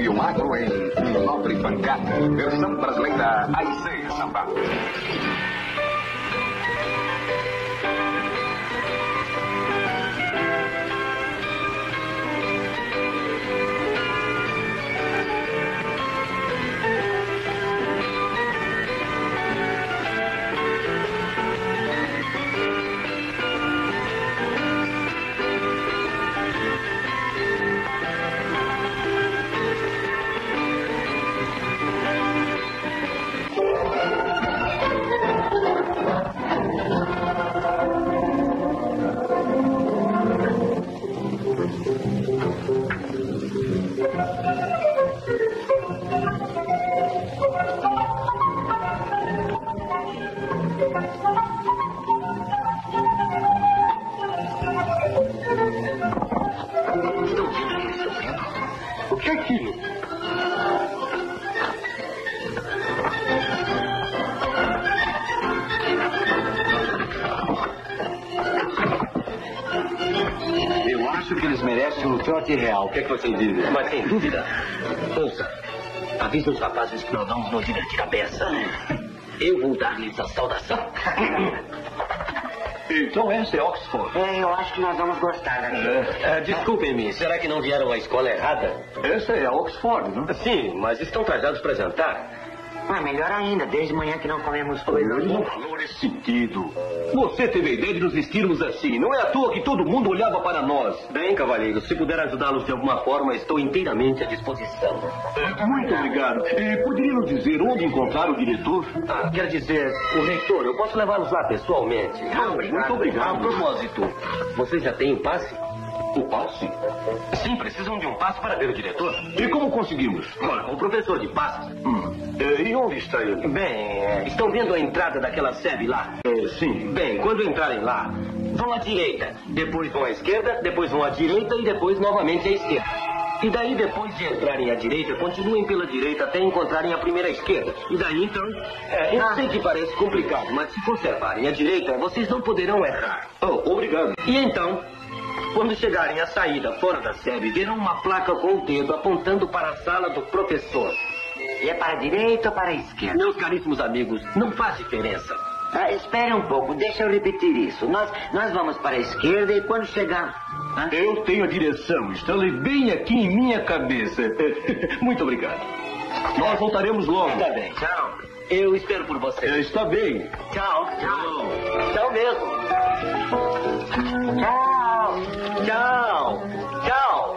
e o magro em Nobre Pancada. Versão brasileira AIC Samba. Real. O que é que vocês dizem? Mas sem dúvida. Ouça, avisa os rapazes que nós vamos nos divertir a beça. Eu vou dar-lhes a saudação. Então essa é Oxford. É, eu acho que nós vamos gostar daqui. Ah, Desculpem-me, será que não vieram à escola errada? Essa é a Oxford, não? Sim, mas estão trajados para jantar. Ah, melhor ainda, desde manhã que não comemos coisa. Um valor sentido. Você teve a ideia de nos vestirmos assim. Não é à toa que todo mundo olhava para nós. Bem, cavalheiro, se puder ajudá-los de alguma forma, estou inteiramente à disposição. Muito obrigado. E poderia nos dizer onde encontrar o diretor? Ah, quer dizer, o reitor, eu posso levá-los lá pessoalmente. Ah, muito obrigado. A propósito, vocês já têm passe? O passe? Sim, precisam de um passe para ver o diretor. E como conseguimos? Ora, com o professor de passes. Hum. E onde está ele? Bem, é, estão vendo a entrada daquela sebe lá? É, sim. Bem, quando entrarem lá, vão à direita, depois vão à esquerda, depois vão à direita e depois novamente à esquerda. E daí, depois de entrarem à direita, continuem pela direita até encontrarem a primeira esquerda. E daí, então, é, eu sei que parece complicado, mas se conservarem à direita, vocês não poderão errar. Oh, obrigado. E então, quando chegarem à saída fora da sebe, verão uma placa com o dedo apontando para a sala do professor. E é para a direita ou para a esquerda? Meus caríssimos amigos, não faz diferença. Ah, espere um pouco, deixa eu repetir isso. Nós, nós vamos para a esquerda e quando chegar. Hã? Eu tenho a direção. Está ali bem aqui em minha cabeça. Muito obrigado. Nós voltaremos logo. Está bem, tchau. Eu espero por você. É, Está bem. Tchau, tchau. Tchau mesmo. Tchau! Tchau. Tchau.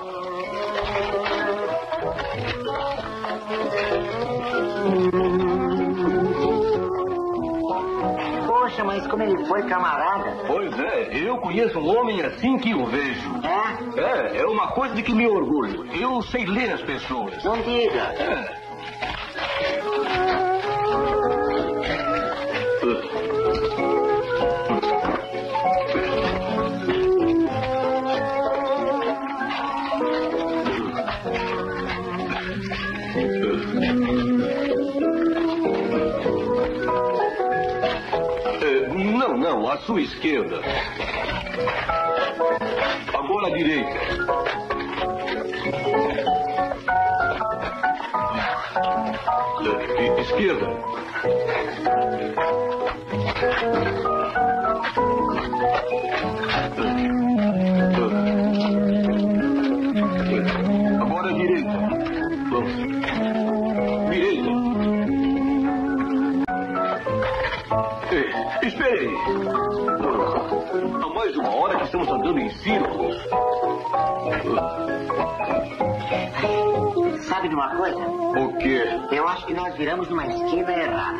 Poxa, mas como ele foi camarada. Pois é, eu conheço um homem assim que o vejo. É? É, é uma coisa de que me orgulho. Eu sei ler as pessoas. Não diga. É. É, à sua esquerda. Agora à direita. Esquerda. Agora à direita. Vamos. Espere. Há mais de uma hora que estamos andando em círculos. Sabe de uma coisa? O quê? Eu acho que nós viramos numa esquina errada.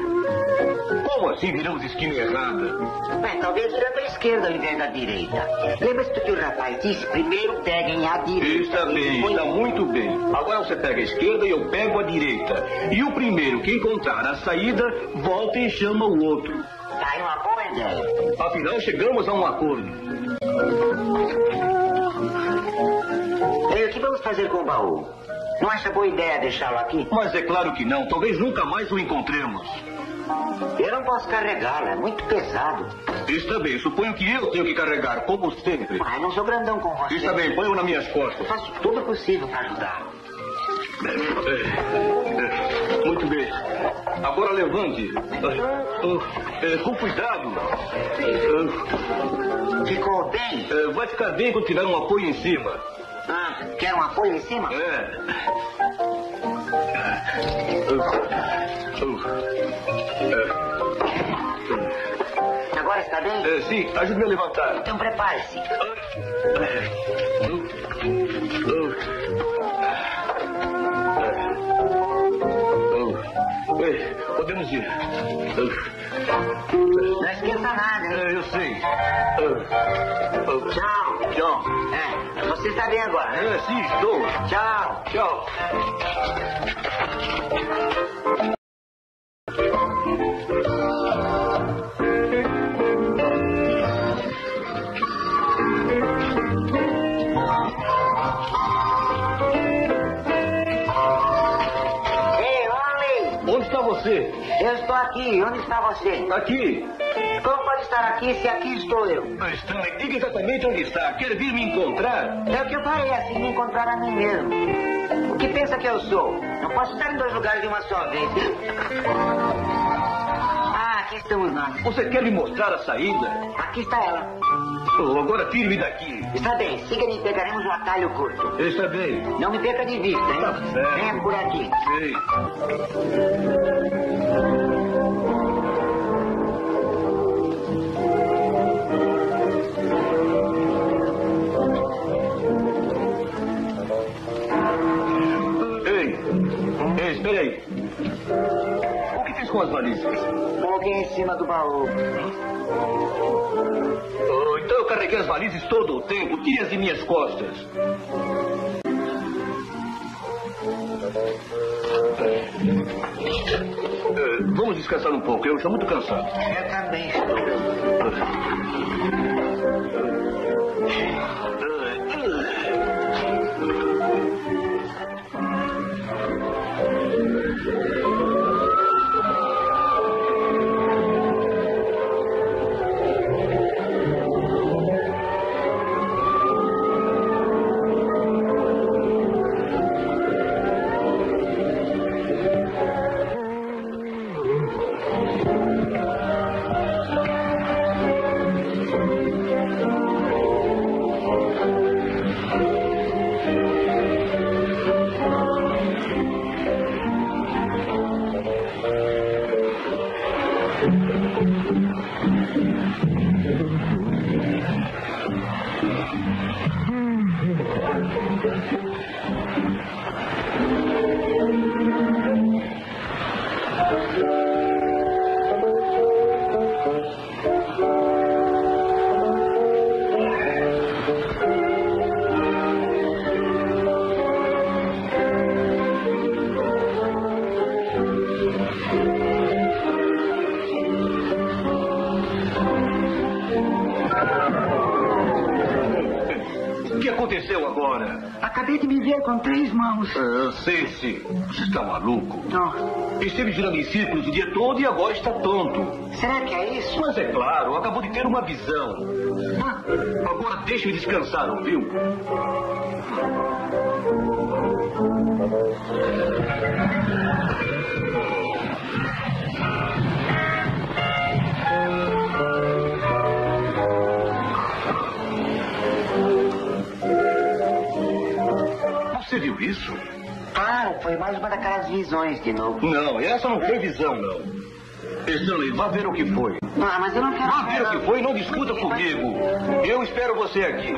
Como assim viramos esquina errada? Bem, talvez virando à esquerda ao invés da direita. Lembra-se do que o rapaz disse? Primeiro peguem a direita. Está bem, Depois- está muito bem. Agora você pega a esquerda e eu pego a direita. E o primeiro que encontrar a saída, volta e chama o outro. Aí uma boa ideia. Afinal, chegamos a um acordo. E o que vamos fazer com o baú? Não acha boa ideia deixá-lo aqui? Mas é claro que não. Talvez nunca mais o encontremos. Eu não posso carregá-lo, é muito pesado. Está bem, suponho que eu tenho que carregar, como sempre. Ah, eu não sou grandão com você. Está bem, põe-o nas minhas Eu costas. faço tudo possível para ajudar. É. Agora levante. É, com cuidado. Ficou bem? É, vai ficar bem quando tiver um apoio em cima. Ah, quer um apoio em cima? É. Agora está bem? É, sim, ajude-me a levantar. Então prepare-se. Ei, podemos ir. Não esqueça nada, hein? Eu sei. Tchau. Tchau. É, você está bem agora, né? É, sim, estou. Tchau. Tchau. Está você? Aqui. Como pode estar aqui se aqui estou eu? Ah, está. Diga exatamente onde está. Quer vir me encontrar? É o que eu farei assim me encontrar a mim mesmo. O que pensa que eu sou? Não posso estar em dois lugares de uma só vez. Ah, aqui estamos nós. Você quer me mostrar a saída? Aqui está ela. Oh, agora tire-me daqui. Está bem, siga-me e pegaremos o atalho curto. Está bem. Não me perca de vista, hein? Tá certo. Venha por aqui. Sei. Com as? Coloquei em cima do baú. Oh, então eu carreguei as valizes todo o tempo. Tire-as de minhas costas. Eh, vamos descansar um pouco. Eu estou muito cansado. Eu também estou. O mãos. Ah, sei sim. Você está maluco? Não. Esteve girando em círculos o dia todo e agora está tonto. Será que é isso? Mas é claro, acabou de ter uma visão. Ah, Agora deixe-me descansar, ouviu? Uma daquelas visões de novo. Não, essa não foi visão, não. Stanley, vá ver o que foi. Ah, mas eu não quero. Vá ver o que foi e não discuta comigo. Eu espero você aqui.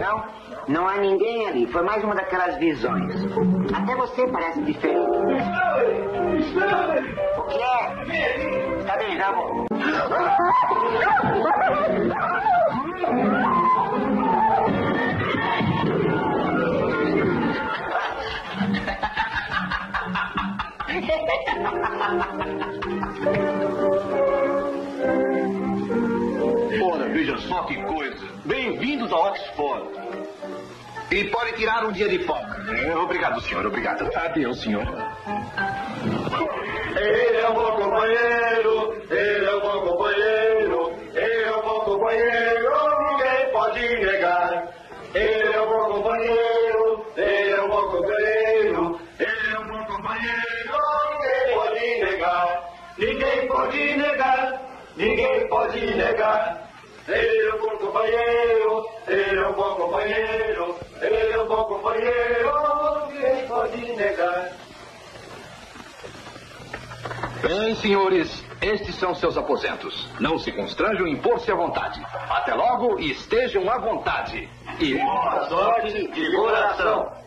Não, não há ninguém ali. Foi mais uma daquelas visões. Até você parece diferente. O que é? Tá bem, já vou. só que coisa. Bem-vindos a Oxford. E pode tirar um dia de folga. É, obrigado, senhor, obrigado. Adeus, senhor. Ele é um bom companheiro, ele é um bom companheiro, ele é um bom companheiro, ninguém pode negar. Ele é um bom companheiro, ele é um bom companheiro, ele é um bom companheiro, ninguém pode negar. Ninguém pode negar, ninguém pode negar. Ele é um bom companheiro, ele é um bom companheiro, ele é um bom companheiro, ninguém pode negar. Bem, senhores, estes são seus aposentos. Não se constranjam em pôr-se à vontade. Até logo e estejam à vontade. E Boa sorte de coração.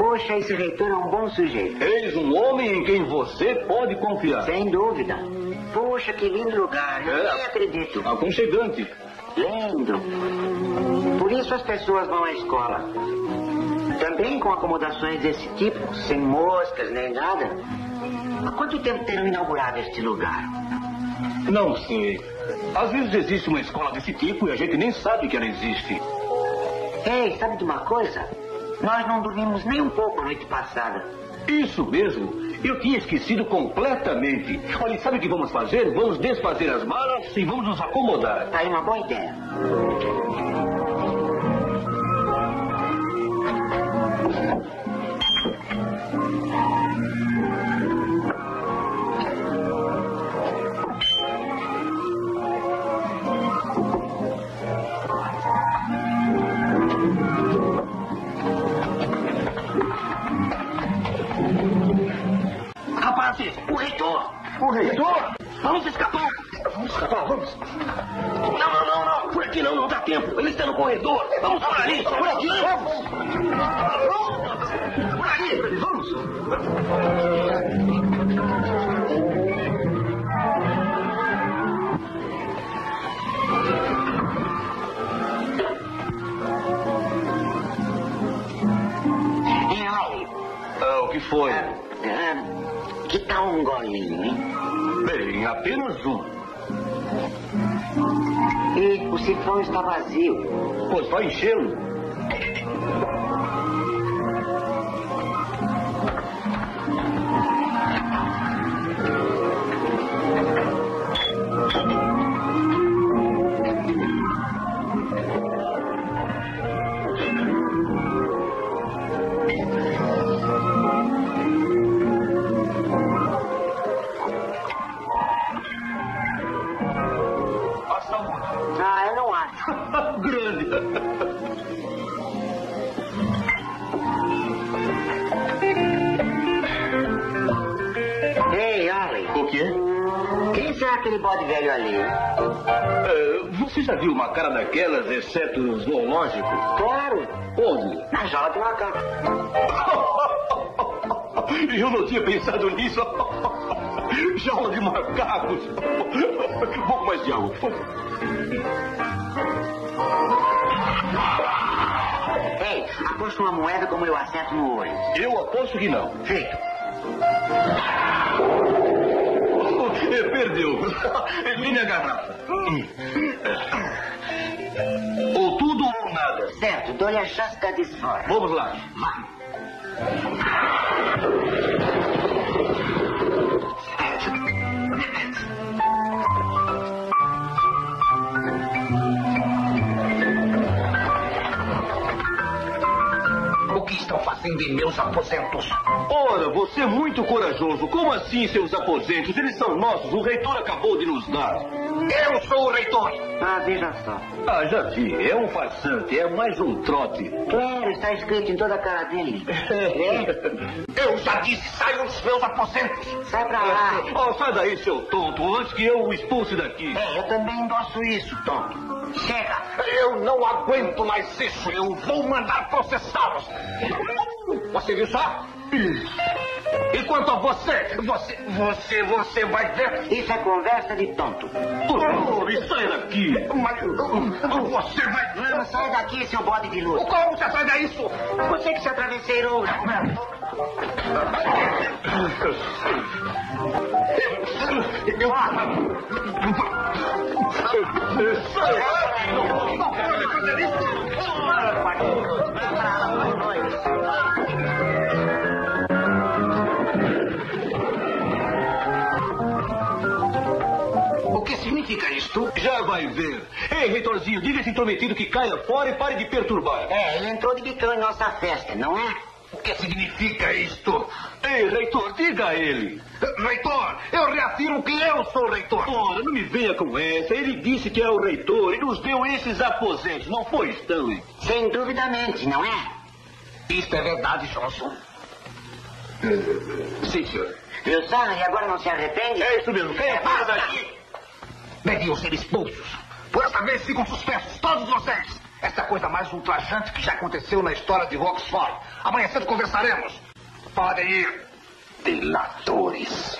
Poxa, esse reitor é um bom sujeito. Eis um homem em quem você pode confiar. Sem dúvida. Puxa, que lindo lugar. Eu É. nem acredito. Aconchegante. Lindo. Por isso as pessoas vão à escola. Também com acomodações desse tipo, sem moscas nem nada. Há quanto tempo terão inaugurado este lugar? Não sei. Às vezes existe uma escola desse tipo e a gente nem sabe que ela existe. Ei, sabe de uma coisa? Nós não dormimos nem um pouco a noite passada. Isso mesmo. Eu tinha esquecido completamente. Olha, sabe o que vamos fazer? Vamos desfazer as malas e vamos nos acomodar. Tá aí uma boa ideia. O reitor? Vamos escapar! Vamos escapar, vamos! Não, não, não, não! Por aqui não, não dá tempo! Ele está no corredor! Vamos por ali! Por aqui! Vamos! Por ali! Vamos! Ei, olha, Ah, o que foi? ah, que tal um golinho, hein? Bem, apenas um. E o sifão está vazio. Pois vai enchê-lo. Bode velho ali? Ah, você já viu uma cara daquelas, exceto no zoológico? Claro, Onde? na jaula de macaco. Eu não tinha pensado nisso. Jaula de macacos. Um pouco mais de água, por favor. Ei, aposto uma moeda como eu acerto no olho. Eu aposto que não. Feito. Perdeu. Vem a garrafa. Ou tudo ou nada. Certo, dou-lhe a chance da desfora. Vamos lá. Vai. o que estão fazendo em meus aposentos? Ora, você é muito corajoso. Como assim, seus aposentos? Eles são nossos. O reitor acabou de nos dar. Eu sou o reitor. Ah, veja só. Ah, já vi. É um farsante. É mais um trote. Claro, está escrito em toda a cara dele. Eu já disse, saiam dos meus aposentos. Sai pra lá. Oh, sai daí, seu tonto, antes que eu o expulse daqui. É, eu também endosso isso, tonto. Chega. Eu não aguento mais isso. Eu vou mandar processá-los. Você viu só? E quanto a você, você, você, você vai ver. Isso é conversa de tonto. Oh, me sai daqui. Mas você vai ver. Não sai daqui, seu bode de luz. Como você faz isso? Você que se atravesseirou. O Ei, reitorzinho, diga esse intrometido que caia fora e pare de perturbar. É, ele entrou de bicão em nossa festa, não é? O que significa isto? Ei, reitor, diga a ele. Reitor, eu reafirmo que eu sou o reitor. Ora, não me venha com essa. Ele disse que é o reitor e nos deu esses aposentos, não foi, Stanley? Sem duvidamente, não é? Isto é verdade, Johnson. Sim, senhor. Viu? E agora não se arrepende? É isso mesmo. Venha fora daqui. Deviam ser expulsos. Por essa vez ficam suspensos, todos vocês. Essa é a coisa mais ultrajante que já aconteceu na história de Roxford. Amanhã cedo conversaremos. Podem ir. Delatores.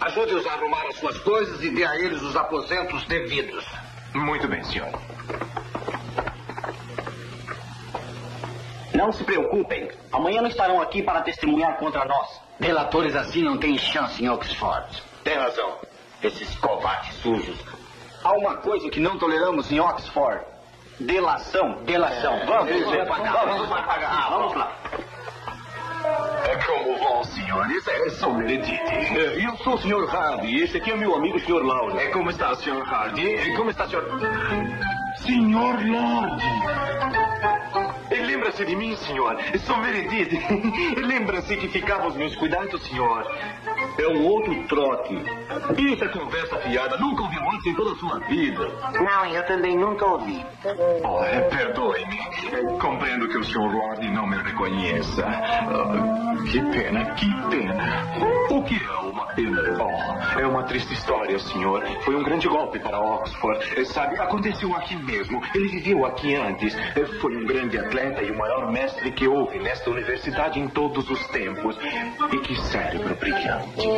Ajude-os a arrumar as suas coisas e dê a eles os aposentos devidos. Muito bem, senhor. Não se preocupem. Amanhã não estarão aqui para testemunhar contra nós. Delatores assim não têm chance em Oxford. Tem razão. Esses covardes sujos. Há uma coisa que não toleramos em Oxford. Delação. Delação. Vamos, Vamos, vamos, vamos, vamos pagar. Ah, vamos lá. É como vão, senhores? É, sou Meredith. É, eu sou o senhor Hardy e esse aqui é meu amigo, o senhor Lauro. É, como está, senhor Hardy? É, como está, senhor... Senhor Lorde! Lembra-se de mim, senhor? Sou Meredith. Lembra-se que ficava aos meus cuidados, senhor? É um outro trote. Isso é conversa fiada. Nunca ouviu antes em toda a sua vida. Não, eu também nunca ouvi. Oh, é, perdoe-me. Compreendo que o senhor Lorde não me reconheça. Ah, que pena, que pena. O que é pena? Oh, é uma triste história, senhor. Foi um grande golpe para Oxford. Sabe, aconteceu aqui mesmo. Ele viveu aqui antes. Foi um grande atleta e o maior mestre que houve nesta universidade em todos os tempos. E que cérebro brilhante.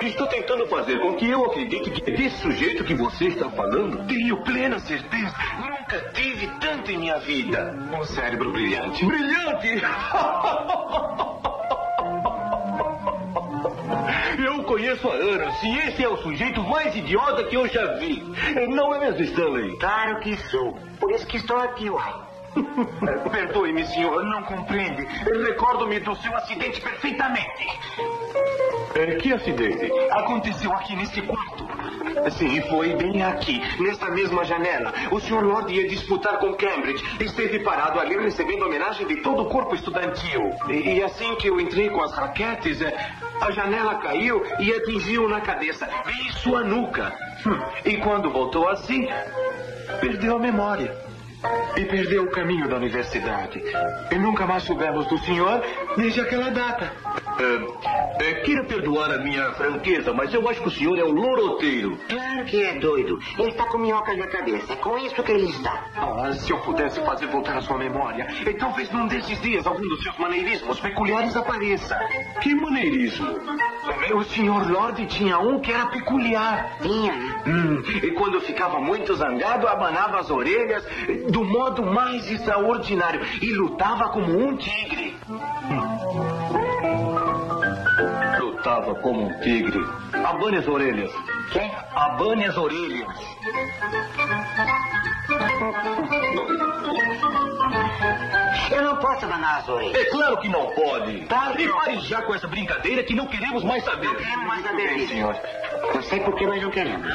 Estou tentando fazer com que eu acredite que desse sujeito que você está falando, tenho plena certeza. Nunca tive tanto em minha vida. Um cérebro brilhante. Brilhante! Eu conheço há anos e esse é o sujeito mais idiota que eu já vi. Não é mesmo, Stanley? Claro que sou. Por isso que estou aqui, uai. Perdoe-me, senhor, não compreende. Recordo-me do seu acidente perfeitamente. É, que acidente? Aconteceu aqui neste quarto. Sim, foi bem aqui, nesta mesma janela. O senhor Lord ia disputar com Cambridge. Esteve parado ali recebendo homenagem de todo o corpo estudantil. E, e assim que eu entrei com as raquetes, é, a janela caiu e atingiu na cabeça, em sua nuca. Hum, E quando voltou assim, perdeu a memória. E perdeu o caminho da universidade. E nunca mais soubemos do senhor desde aquela data. É, é, queira perdoar a minha franqueza, mas eu acho que o senhor é um loroteiro. Claro que é doido. Ele está com minhocas na cabeça. É com isso que ele está. Ah, se eu pudesse fazer voltar a sua memória, e talvez num desses dias algum dos seus maneirismos peculiares apareça. Que maneirismo? O senhor Lorde tinha um que era peculiar. Tinha, né? Hum, e quando ficava muito zangado, abanava as orelhas do modo mais extraordinário e lutava como um tigre. Lutava como um tigre. Abane as orelhas. Quem? Abane as orelhas. Eu não posso abanar as orelhas. É claro que não pode. Que e não. pare já com essa brincadeira que não queremos mais saber. Não queremos mais saber disso. senhor. Não sei por que nós não queremos.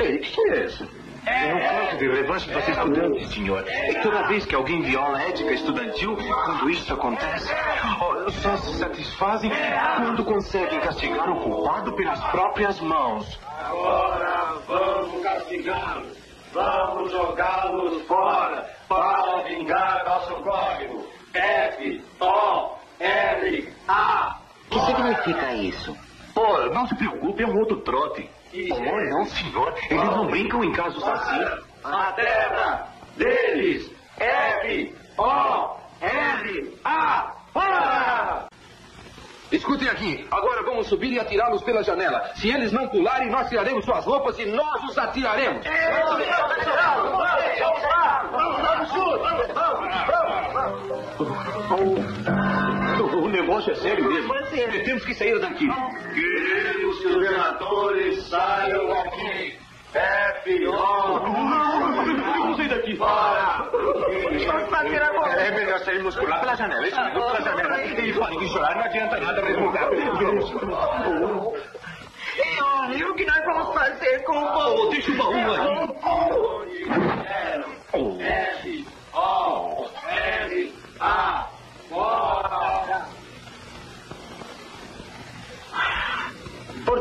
Ei, que é isso? É um caso de revanche para ser estudante, senhor. E toda vez que alguém viola a ética estudantil, quando isso acontece, só se satisfazem quando conseguem castigar o culpado pelas próprias mãos. Agora vamos castigá-los. Vamos jogá-los fora para vingar nosso código. F, O, R, A. O que significa isso? Oh, não se preocupe, é um outro trote. Oh, não, senhor. Eles não brincam em casos assim. A terra deles. F, O, R, A. Fora! Escutem aqui. Agora vamos subir e atirá-los pela janela. Se eles não pularem, nós tiraremos suas roupas e nós os atiraremos. Vamos, vamos, vamos, vamos, vamos, O negócio é sério mesmo. é. Temos que sair daqui. Queremos que os senadores saiam daqui. F.O. Vamos sair daqui. É melhor sairmos por lá pela janela. Isso mesmo, pela janela. E parem de chorar, não adianta nada resmungar. E o que nós vamos fazer com o Oh, deixa o baú aí. Por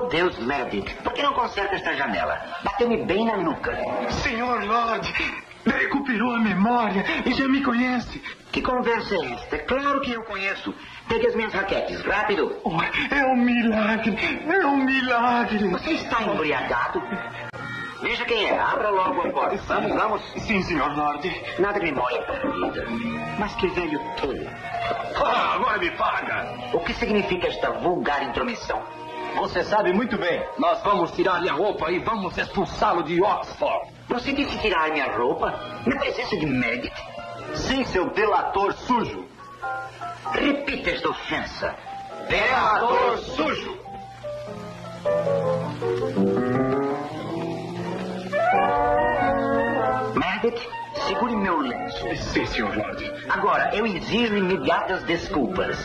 Deus, Meredith, por que não conserta esta janela? Bateu-me bem na nuca. Senhor Lord, recuperou a memória e já me conhece. Que conversa é esta? É claro que eu conheço. Pegue as minhas raquetes, rápido. Oh, é um milagre, é um milagre. Você está embriagado? Veja quem é. Abra logo a porta. Vamos, vamos. Sim, senhor Lord. Nada me molha a vida. Mas que velho tolo. Ah, agora me paga. O que significa esta vulgar intromissão? Você sabe muito bem. Nós vamos tirar-lhe a roupa e vamos expulsá-lo de Oxford. Você disse tirar minha roupa? Na presença de Meredith? Sim, seu delator sujo. Repita esta ofensa. Delator sujo. Meredith, segure meu lenço. Sim, senhor Lord. Agora, eu exijo imediatas desculpas.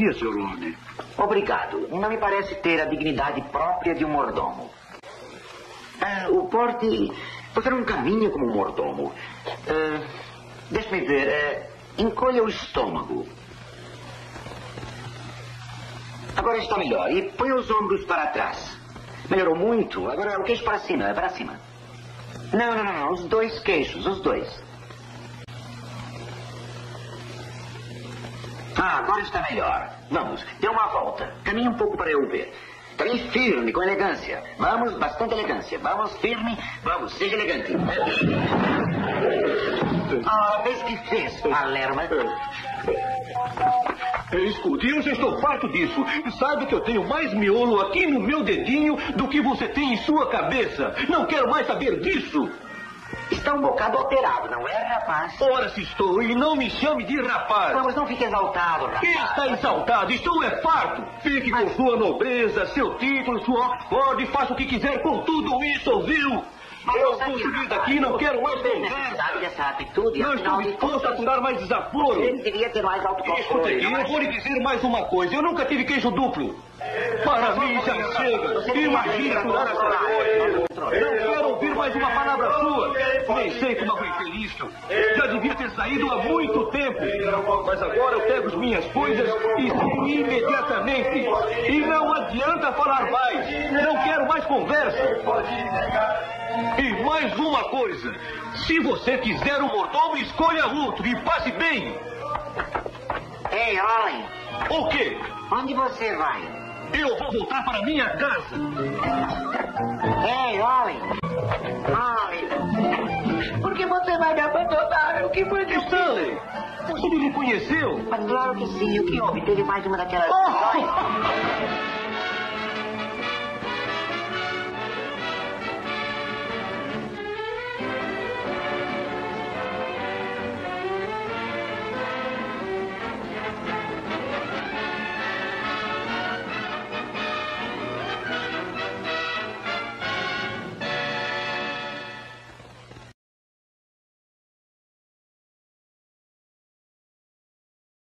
Dia, senhor Lord. Obrigado. Não me parece ter a dignidade própria de um mordomo. Ah, o porte. Você não caminha como um mordomo. Ah, Deixe-me ver. ah, encolha o estômago. Agora está melhor. E põe os ombros para trás. Melhorou muito. Agora o queixo para cima. É para cima. Não, não, não, não. Os dois queixos. Os dois. Ah, agora está melhor. Vamos, dê uma volta. Caminhe um pouco para eu ver. Caminhe firme, com elegância. Vamos, bastante elegância. Vamos, firme. Vamos, seja elegante. Ah, vez que fez, Palerma. É, Escute, eu já estou farto disso. Sabe que eu tenho mais miolo aqui no meu dedinho do que você tem em sua cabeça. Não quero mais saber disso. Está um bocado alterado, não é, rapaz? Ora se estou, e não me chame de rapaz. Vamos, não fique exaltado, rapaz. Quem está exaltado? Estou é farto. Fique com sua nobreza, seu título, sua Oxford, faça o que quiser com tudo isso, ouviu? Eu vou subir daqui, não quero mais Sabe conversa. dessa atitude? Não estou disposto a aturar mais desaforo. Ele devia ter mais autocontrole. aqui, não é? eu vou lhe dizer mais uma coisa. Eu nunca tive queijo duplo. Para mim já chega. Imagine aturar essa coisa. Não quero ouvir mais uma palavra sua. Nem sei como aguentei isso. Já devia ter saído há muito tempo. Mas agora eu pego as minhas coisas e saio imediatamente. E não adianta falar mais. Não quero mais conversa. E mais uma coisa. Se você quiser um mordomo, escolha outro e passe bem. Ei, Olin, O quê? onde você vai? Eu vou voltar para minha casa. Ei, Olin. Olin. Por que você vai me abandonar? O que foi que? Stanley, você me reconheceu? Mas claro que sim. O que houve? Teve mais uma daquelas... Oh!